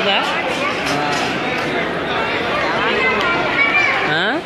to that? Huh?